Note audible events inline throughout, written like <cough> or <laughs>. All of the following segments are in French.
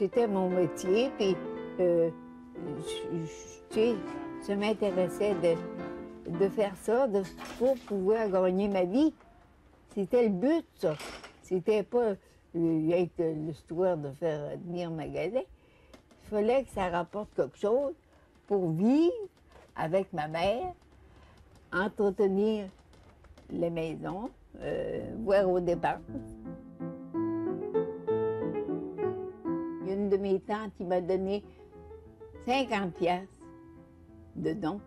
c'était mon métier, puis euh, je- je- tu sais, ça m'intéressait de, faire ça de, pour pouvoir gagner ma vie. C'était le but, ça. C'était pas euh, l'histoire de faire tenir magasin. Il fallait que ça rapporte quelque chose pour vivre avec ma mère, entretenir les maisons, euh, voir au départ. De mes tantes qui m'a donné 50 pièces de dons.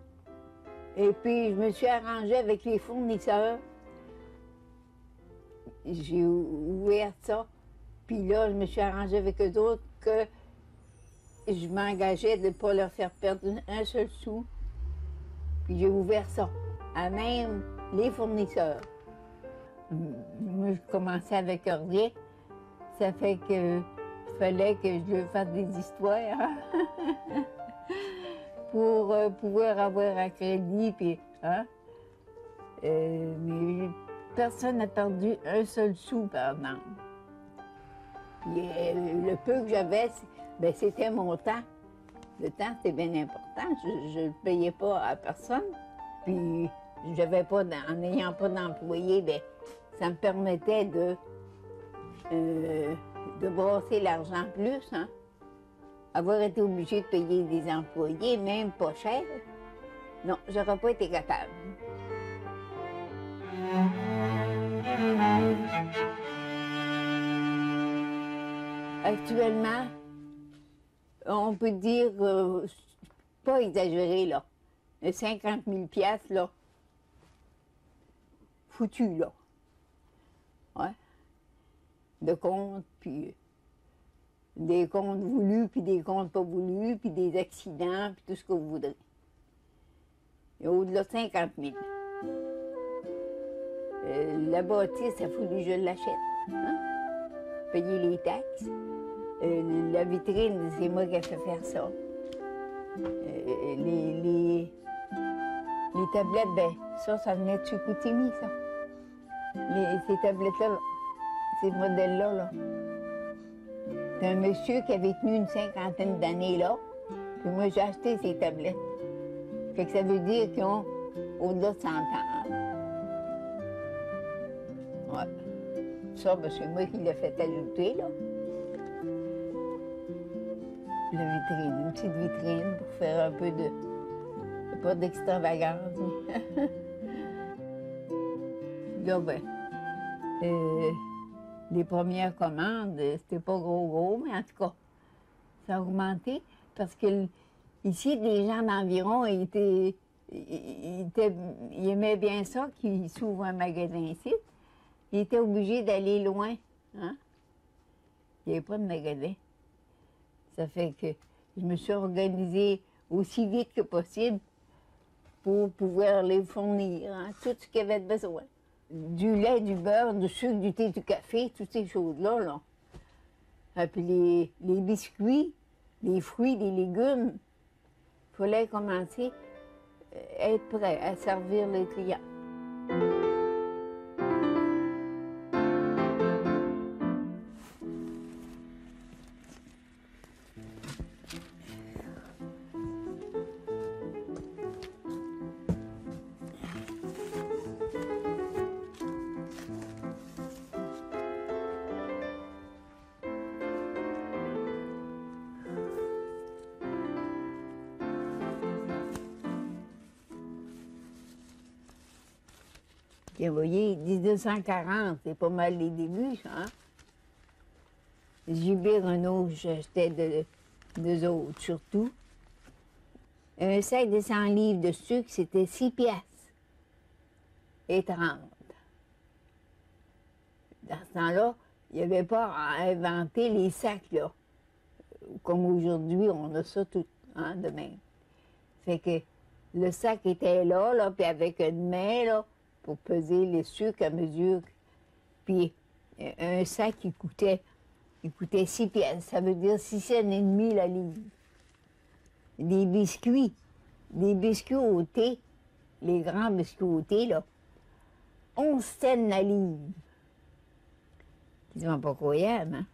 Et puis, je me suis arrangée avec les fournisseurs. J'ai ou- ouvert ça. Puis là, je me suis arrangée avec eux autres que je m'engageais de ne pas leur faire perdre un seul sou. Puis j'ai ouvert ça à même les fournisseurs. Moi, je commençais avec rien. Ça fait que fallait que je fasse des histoires <laughs> pour euh, pouvoir avoir un crédit. Puis, hein? Euh, mais personne n'a perdu un seul sou, exemple. Puis, euh, le peu que j'avais, ben, c'était mon temps. Le temps, c'était bien important. Je ne payais pas à personne. Puis, j'avais pas, en n'ayant pas d'employé, ben, ça me permettait de, de brasser l'argent plus. Hein. Avoir été obligé de payer des employés, même pas cher, non, j'aurais pas été capable. Actuellement, on peut dire, euh, pas exagéré, là, 50 000 piastres, là, foutu, là. Ouais. De comptes, puis des comptes voulus, puis des comptes pas voulus, puis des accidents, puis tout ce que vous voudrez. Et au-delà de 50 000. Euh, la bâtisse, il a fallu que je l'achète. hein. Payer les taxes. Euh, la vitrine, c'est moi qui ai fait faire ça. Euh, les, les, les tablettes, ben, ça, ça venait de chez Koutimi, ça. Ces tablettes-là, là, ces modèles-là, là. C'est un monsieur qui avait tenu une cinquantaine d'années là. Puis moi, j'ai acheté ces tablettes. Fait que ça veut dire qu'ils ont au-delà de 100 ans. Ouais. Ça, c'est moi qui l'ai fait ajouter, là. La vitrine, une petite vitrine pour faire un peu de. pas d'extravagance. <laughs> Là, ben, euh, les premières commandes, euh, c'était pas gros gros, mais en tout cas, ça a augmenté parce que ici, les gens d'environ étaient, ils, aimaient bien ça, qu'ils s'ouvrent un magasin ici. Ils étaient obligés d'aller loin. Hein? Il n'y avait pas de magasin. Ça fait que je me suis organisée aussi vite que possible pour pouvoir les fournir, hein, tout ce qu'il y avait besoin. Du lait, du beurre, du sucre, du thé, du café, toutes ces choses-là. Là. Et puis les, les biscuits, les fruits, les légumes, il fallait commencer à être prêt à servir les clients. Vous voyez, 1940, c'est pas mal les débuts, hein? JB Renault, j'achetais de, deux autres, surtout. Un sac de 100 livres de sucre, c'était 6 piastres et 30. Dans ce temps-là, il n'y avait pas à inventer les sacs, là. Comme aujourd'hui, on a ça tout, hein, de même. Fait que le sac était là, là, puis avec une main, là, pour peser les sucres à mesure. Puis euh, un sac, il coûtait, coûtait 6 pièces. Ça veut dire 6 cents et demi la livre. Des biscuits, des biscuits au thé, les grands biscuits au thé, là, 11 cents la livre. Ils pas croyables, hein?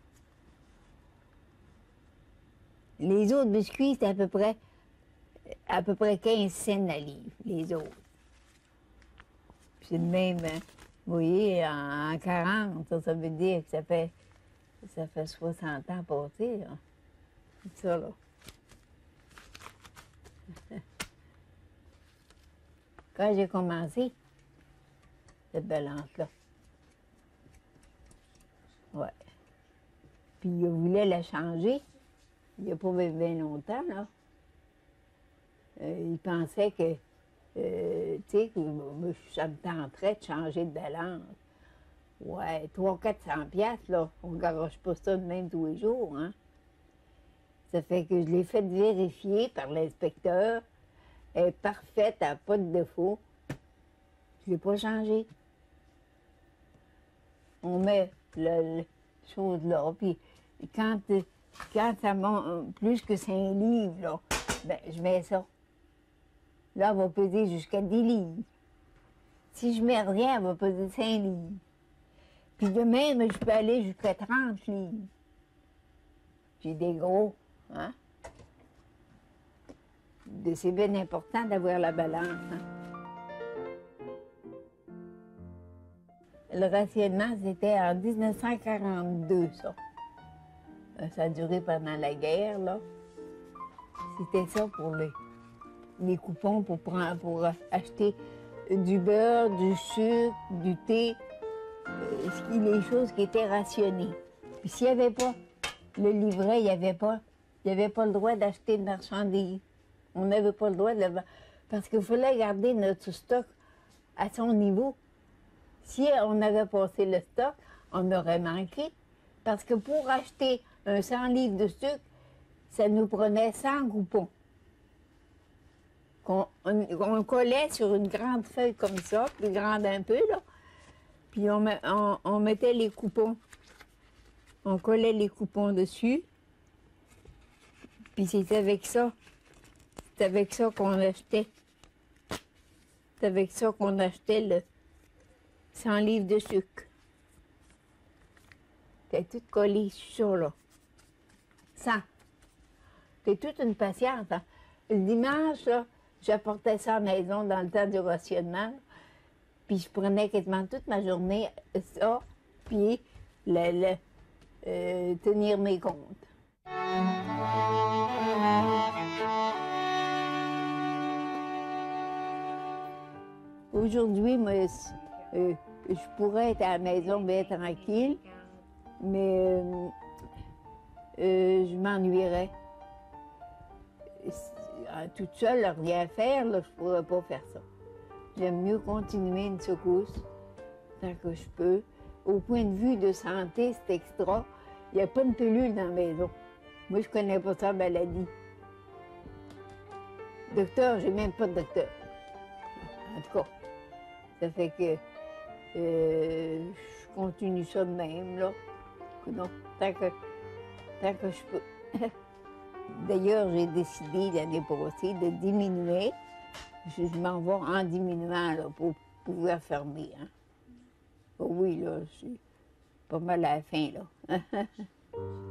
Les autres biscuits, c'était à peu près à peu près 15 cents à livre, les autres. Puis même, voyez, en, en 40, ça, veut dire que ça fait, ça fait 60 ans passé, là. Ça, là. <laughs> Quand j'ai commencé, cette balance-là. Ouais. Puis il voulait la changer. Il n'y a pas bien longtemps, là. Euh, il pensait que, euh, tu sais, ça me tenterait de changer de balance. Ouais, 300-400 piastres, là, on ne garoche pas ça de même tous les jours, hein. Ça fait que je l'ai fait vérifier par l'inspecteur. Elle est parfaite, elle n'a pas de défaut. Je ne l'ai pas changé. On met le chose là, puis quand, quand ça monte plus que 5 livres, là, ben, je mets ça. Là, elle va peser jusqu'à 10 livres. Si je mets rien, elle va peser 5 livres. Puis de même, je peux aller jusqu'à 30 livres. J'ai des gros, hein? C'est bien important d'avoir la balance. hein? Le rationnement, c'était en 1942, ça. Euh, Ça a duré pendant la guerre, là. C'était ça pour les, les coupons pour, prendre, pour acheter du beurre, du sucre, du thé, euh, les choses qui étaient rationnées. Puis s'il n'y avait pas le livret, il n'y avait pas, il avait pas le droit d'acheter de marchandises. On n'avait pas le droit de. Parce qu'il fallait garder notre stock à son niveau. Si on avait passé le stock, on aurait manqué. Parce que pour acheter un 100 livres de sucre, ça nous prenait 100 coupons. Qu'on on, collait sur une grande feuille comme ça, plus grande un peu, là. Puis on, met- on- on mettait les coupons. On collait les coupons dessus. Puis c'est avec ça. C'est avec ça qu'on achetait. C'est avec ça qu'on achetait le 100 livres de sucre. T'es tout collé sur là. Ça. C'est toute une patience. hein. Le dimanche, là, j'apportais ça à la maison dans le temps du rationnement. Puis je prenais quasiment toute ma journée ça, puis le, le, euh, tenir mes comptes. Aujourd'hui, euh, je pourrais être à la maison bien tranquille, mais euh, je m'ennuierais. À Toute seule, rien faire, là, je pourrais pas faire ça. J'aime mieux continuer une secousse tant que je peux. Au point de vue de santé, c'est extra. Il n'y a pas de pilule dans la maison. Moi, je connais pas ça, la maladie. Docteur, j'ai même pas de docteur. En tout cas, ça fait que euh, je continue ça de même, là. Tant que, tant que je peux. <laughs> D'ailleurs, j'ai décidé l'année passée de diminuer. Je, je m'en vais en diminuant pour pouvoir fermer. Hein. Oh oui, là, c'est pas mal à la fin, là. <laughs>